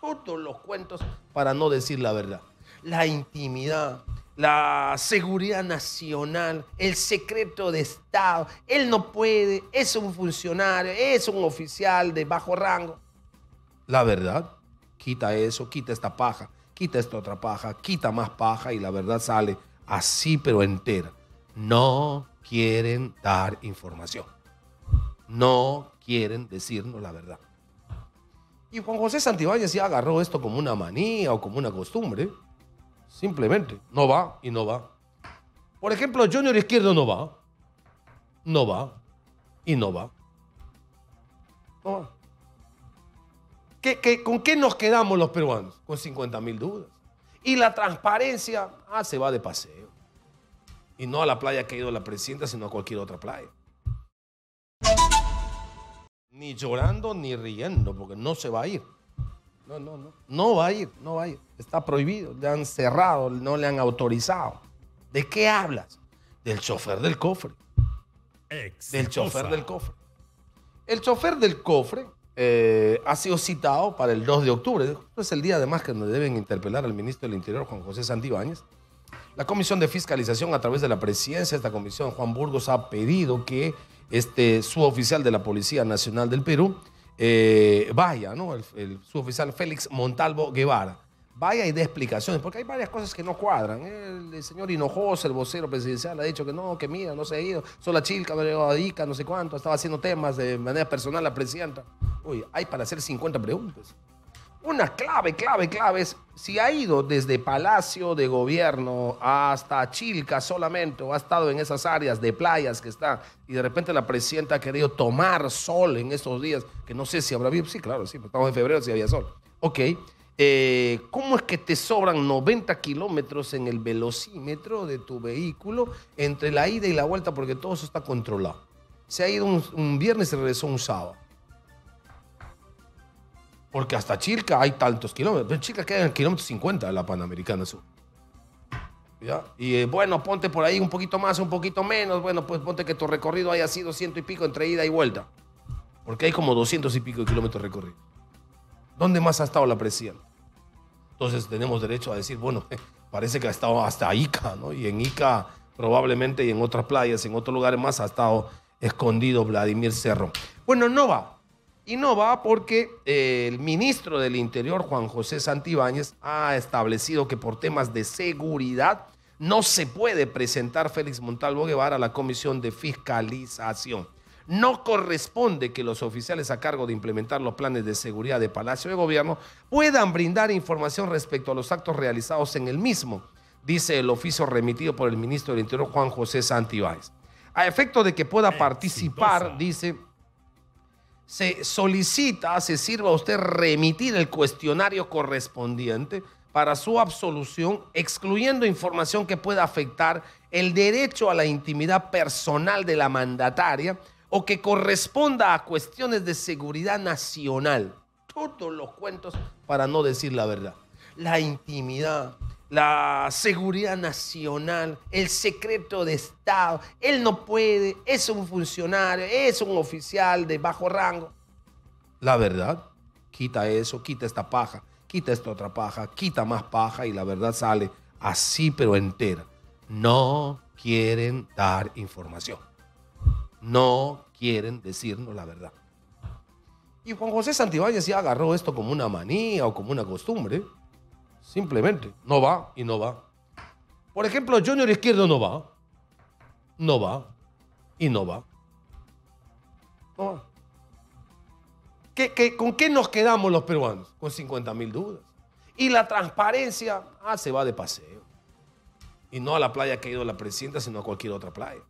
todos los cuentos para no decir la verdad. La intimidad, la seguridad nacional, el secreto de Estado. Él no puede, es un funcionario, es un oficial de bajo rango. La verdad, quita eso, quita esta paja, quita esta otra paja, quita más paja y la verdad sale así pero entera. No quieren dar información. No quieren decirnos la verdad. Y Juan José Santibáñez ya agarró esto como una manía o como una costumbre. Simplemente no va y no va. Por ejemplo, Junior Izquierdo no va. No va y no va. No va. con qué nos quedamos los peruanos? Con 50 mil dudas. Y la transparencia, ah, se va de paseo. Y no a la playa que ha ido la presidenta, sino a cualquier otra playa. Ni llorando ni riendo, porque no se va a ir. No, no, no. No va a ir, no va a ir. Está prohibido. Le han cerrado, no le han autorizado. ¿De qué hablas? Del chofer del cofre. Del chofer del cofre. El chofer del cofre eh, ha sido citado para el 2 de octubre. Es el día además que nos deben interpelar al ministro del Interior, Juan José Santibáñez. La Comisión de Fiscalización, a través de la presidencia de esta comisión, Juan Burgos, ha pedido que este suboficial de la Policía Nacional del Perú eh, vaya, ¿no? El, suboficial Félix Montalvo Guevara, vaya y dé explicaciones, porque hay varias cosas que no cuadran. El, señor Hinojosa, el vocero presidencial, ha dicho que no, que mira, no se ha ido, solo Chilca, no sé cuánto, estaba haciendo temas de manera personal la presidenta. Uy, hay para hacer 50 preguntas. Una clave, clave, clave es si ha ido desde Palacio de Gobierno hasta Chilca solamente o ha estado en esas áreas de playas que está y de repente la presidenta ha querido tomar sol en estos días, que no sé si habrá habido, sí, claro, sí, estamos en febrero si había sol. Ok, eh, ¿cómo es que te sobran 90 kilómetros en el velocímetro de tu vehículo entre la ida y la vuelta porque todo eso está controlado? Se ha ido un, un viernes y regresó un sábado. Porque hasta Chilca hay tantos kilómetros. Pero Chilca queda en el kilómetro 50 de la Panamericana Sur. Y eh, bueno, ponte por ahí un poquito más, un poquito menos. Bueno, pues ponte que tu recorrido haya sido ciento y pico entre ida y vuelta. Porque hay como doscientos y pico de kilómetros recorridos. ¿Dónde más ha estado la presión? Entonces tenemos derecho a decir, bueno, parece que ha estado hasta Ica, ¿no? Y en Ica probablemente y en otras playas, en otros lugares más ha estado escondido Vladimir Cerro. Bueno, no va. Y no va porque eh, el ministro del Interior, Juan José Santibáñez, ha establecido que por temas de seguridad no se puede presentar Félix Montalvo Guevara a la Comisión de Fiscalización. No corresponde que los oficiales a cargo de implementar los planes de seguridad de Palacio de Gobierno puedan brindar información respecto a los actos realizados en el mismo, dice el oficio remitido por el ministro del Interior, Juan José Santibáñez. A efecto de que pueda participar, dice se solicita, se sirva a usted remitir el cuestionario correspondiente para su absolución, excluyendo información que pueda afectar el derecho a la intimidad personal de la mandataria o que corresponda a cuestiones de seguridad nacional. Todos los cuentos para no decir la verdad. La intimidad, la seguridad nacional, el secreto de Estado. Él no puede, es un funcionario, es un oficial de bajo rango. La verdad, quita eso, quita esta paja, quita esta otra paja, quita más paja y la verdad sale así pero entera. No quieren dar información. No quieren decirnos la verdad. Y Juan José Santibáñez ya agarró esto como una manía o como una costumbre. Simplemente no va y no va. Por ejemplo, Junior Izquierdo no va. No va y no va. No va. con qué nos quedamos los peruanos? Con 50 mil dudas. Y la transparencia, ah, se va de paseo. Y no a la playa que ha ido la presidenta, sino a cualquier otra playa.